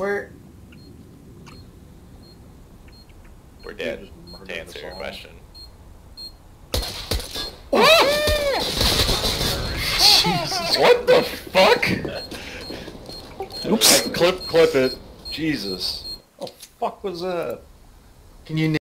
We're. We're dead. To answer your question. Jesus, what the fuck? Oops. clip, clip it. Jesus. What the fuck was that? Can you